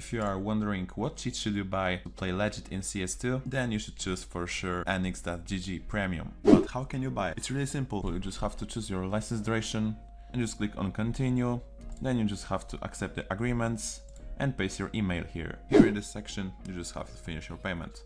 If you are wondering what cheat should you buy to play legit in CS2, then you should choose for sure AnyX.gg Premium. But how can you buy it? It's really simple. You just have to choose your license duration and just click on continue. Then you just have to accept the agreements and paste your email here. Here in this section, you just have to finish your payment.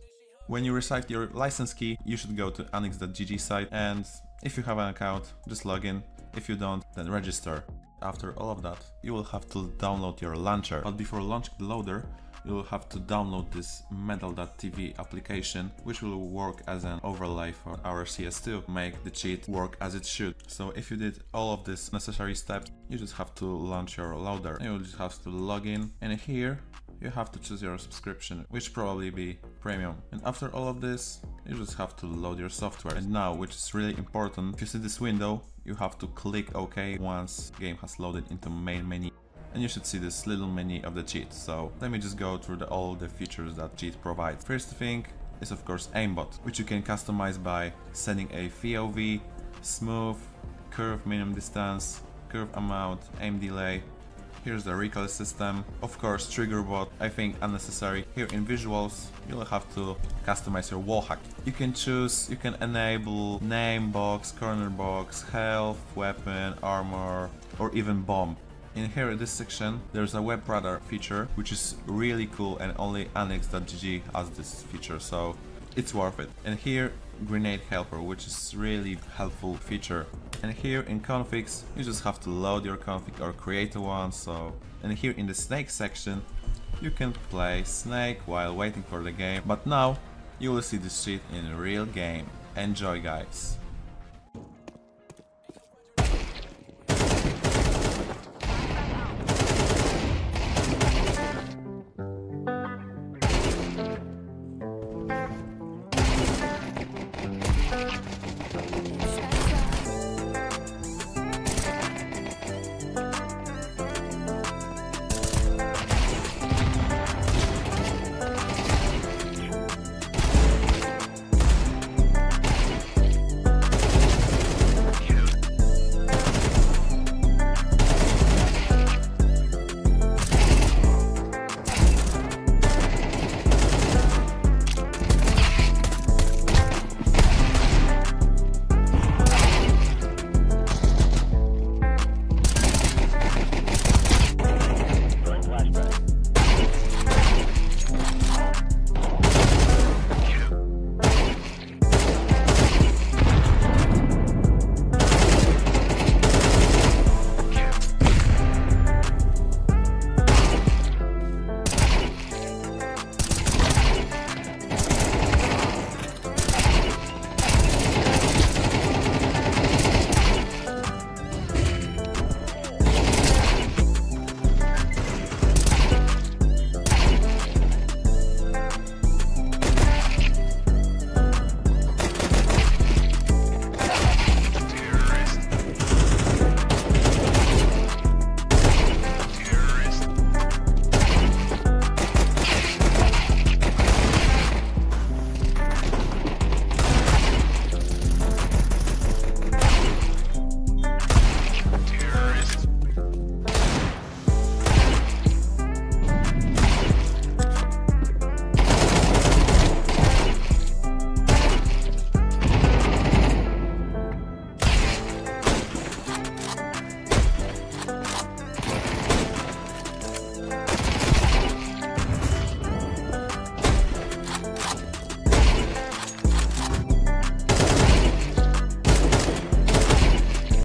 When you recite your license key, you should go to AnyX.gg site and if you have an account, just log in. If you don't, then register. After all of that, you will have to download your launcher. But before launching the loader, you will have to download this medal.tv application which will work as an overlay for our CS2 make the cheat work as it should so if you did all of these necessary steps you just have to launch your loader you just have to log in and here you have to choose your subscription, which probably be premium. And after all of this, you just have to load your software. And now, which is really important, if you see this window, you have to click OK once game has loaded into main menu. And you should see this little menu of the cheat. So let me just go through the, all the features that cheat provides. First thing is of course aimbot, which you can customize by setting a FOV, smooth, curve minimum distance, curve amount, aim delay, Here's the recoil system. Of course, trigger bot, I think unnecessary. Here in visuals, you'll have to customize your wallhack. You can choose, you can enable name box, corner box, health, weapon, armor, or even bomb. In here in this section, there's a web radar feature, which is really cool and only AnyX.gg has this feature, so it's worth it. And here, grenade helper, which is really helpful feature. And here in configs you just have to load your config or create one so and here in the snake section you can play snake while waiting for the game but now you will see this shit in real game. Enjoy guys